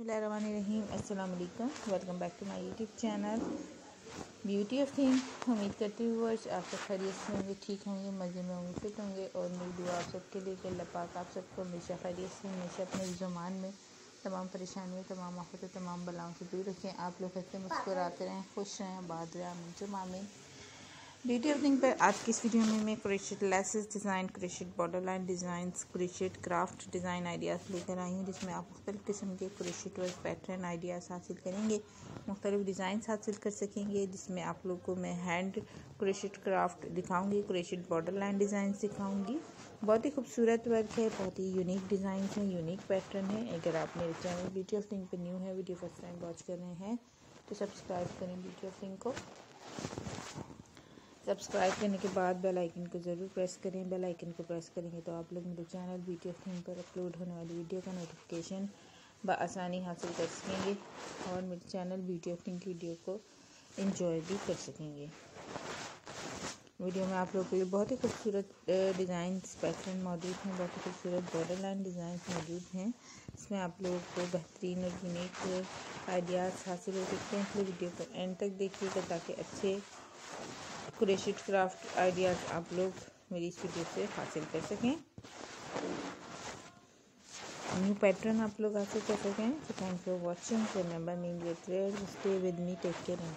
रहीम अस्सलाम वालेकुम back to my YouTube channel. Beauty of thing उम्मीद करती हूँ वर्ष आप सब खैरियत से होंगे, ठीक होंगे, मज़े में होंगे, फिट होंगे। और मेरी दुआ आप सबके लिए कि पाक आप सबको हमेशा खैरियत से, हमेशा अपने ज़ुमान में तमाम परेशानियों, तमाम आफतों, तमाम बलाओं से दूर रखें। आप लोग हँसते मुस्कुराते रहें, खुश रहें बाद रहें जो मामीन थिंग पर आज की इस वीडियो में मैं crochet laces design crochet border line design crochet craft design ideas लेकर आई हूँ, जिसमें आप मुख्तलिफ़ किस्म के क्रेशेड वर्क पैटर्न आइडियाज़ हासिल करेंगे, मुख्तलिफ़ डिज़ाइन हासिल कर सकेंगे, जिसमें आप लोग को मैं हैंड क्रेशेड क्राफ्ट दिखाऊँगी क्रेशेड बॉर्डर लाइन डिज़ाइन सिखाऊँगी बहुत ही खूबसूरत वर्क है, बहुत ही यूनिक डिज़ाइन हैं यूनिक पैटर्न है। अगर आप मेरे चैनल ऑफ़ थिंग पर न्यू है वीडियो फ़र्स्ट टाइम वॉच कर रहे हैं तो सब्सक्राइब करें ऑफ़ थिंग को। सब्सक्राइब करने के बाद बेल आइकन को ज़रूर प्रेस करें। बेल आइकन को प्रेस करेंगे तो आप लोग मेरे चैनल बी वीडियो फ़िल्म पर अपलोड होने वाली वीडियो का नोटिफिकेशन बसानी हासिल कर सकेंगे और मेरे चैनल बी वीडियो फ़िल्म की वीडियो को इन्जॉय भी कर सकेंगे। वीडियो में आप लोगों के लिए बहुत ही खूबसूरत डिज़ाइन पैटर्न मौजूद हैं, बहुत ही खूबसूरत बॉर्डर लाइन डिज़ाइन मौजूद हैं। इसमें आप लोगों को बेहतरीन और यूनिक आइडियाज़ हासिल हो सकते हैं। इसलिए वीडियो को एंड तक देखिएगा ताकि अच्छे क्रेशिट क्राफ्ट आइडियाज़ आप लोग मेरी इस वीडियो से हासिल कर सकें। न्यू पैटर्न आप लोग हासिल कर सकें। Thank for watching remember me stay with me take care and